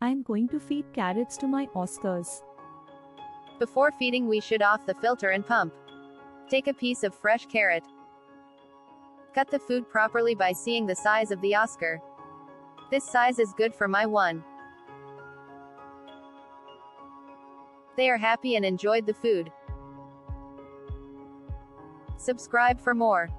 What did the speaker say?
I am going to feed carrots to my Oscars. Before feeding, we should off the filter and pump. Take a piece of fresh carrot. Cut the food properly by seeing the size of the Oscar. This size is good for my one. They are happy and enjoyed the food. Subscribe for more.